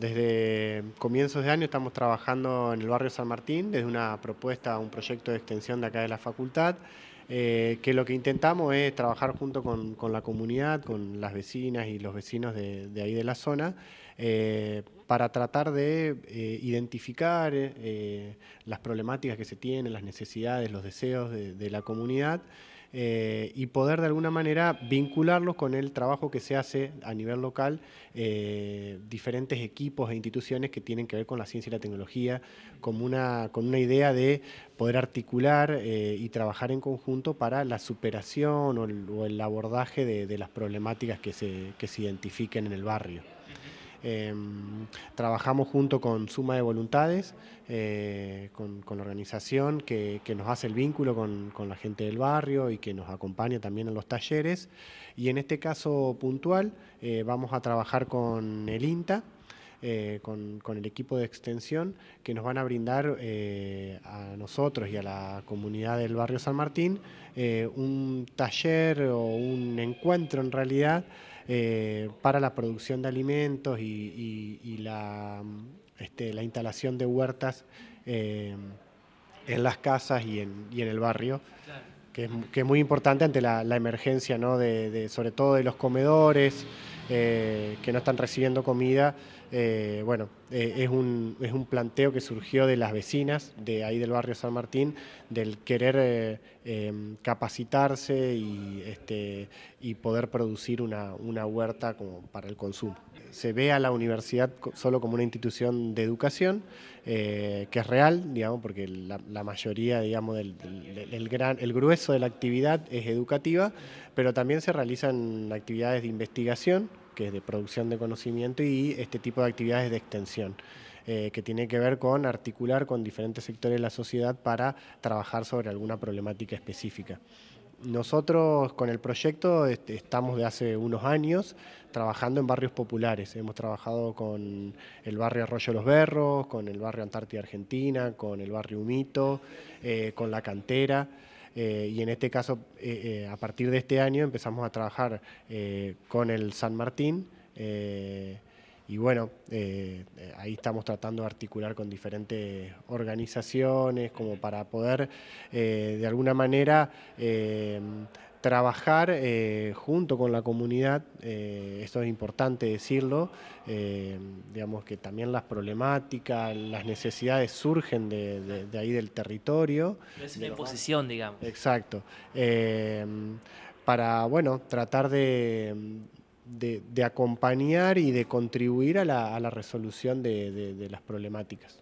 Desde comienzos de año estamos trabajando en el barrio San Martín desde una propuesta, un proyecto de extensión de acá de la facultad, eh, que lo que intentamos es trabajar junto con, la comunidad, con las vecinas y los vecinos de, ahí de la zona, eh, para tratar de eh, identificar las problemáticas que se tienen, las necesidades, los deseos de la comunidad eh, y poder de alguna manera vincularlos con el trabajo que se hace a nivel local, eh, diferentes equipos e instituciones que tienen que ver con la ciencia y la tecnología, como una, con una idea de poder articular eh, y trabajar en conjunto para la superación o el, abordaje de, las problemáticas que se, que se identifiquen en el barrio. Em, trabajamos junto con Suma de Voluntades, eh, con, la organización que, nos hace el vínculo con, la gente del barrio y que nos acompaña también en los talleres. Y en este caso puntual eh, vamos a trabajar con el INTA, eh, con, el equipo de extensión que nos van a brindar a nosotros y a la comunidad del barrio San Martín un taller o un encuentro en realidad eh, para la producción de alimentos y, la, este, la, instalación de huertas eh, en las casas y en, el barrio. Que es, muy importante ante la, emergencia, ¿no? de, sobre todo de los comedores, eh, que no están recibiendo comida. Eh, bueno, eh, es, un, es, un, planteo que surgió de las vecinas de ahí del barrio San Martín, del querer em, capacitarse y, este, y poder producir una, una, huerta como para el consumo. Se ve a la universidad solo como una institución de educación, que es real, digamos, porque la, mayoría, digamos, del, el, gran, el grueso de la actividad es educativa, pero también se realizan actividades de investigación que es de producción de conocimiento, y este tipo de actividades de extensión. Eh, que tiene que ver con articular con diferentes sectores de la sociedad para trabajar sobre alguna problemática específica. Nosotros con el proyecto estamos de hace unos años trabajando en barrios populares. Hemos trabajado con el barrio Arroyo Los Berros, con el barrio Antártida Argentina, con el barrio Humito, eh, con la cantera. Eh, y en este caso, eh, eh, a partir de este año empezamos a trabajar con el San Martín y bueno, ahí estamos tratando de articular con diferentes organizaciones como para poder de alguna manera trabajar eh, junto con la comunidad, eh, esto es importante decirlo, eh, digamos que también las problemáticas, las necesidades surgen de, ahí del territorio. es una imposición, digamos. Exacto. para, bueno, tratar de, acompañar y de contribuir a la, resolución de las problemáticas.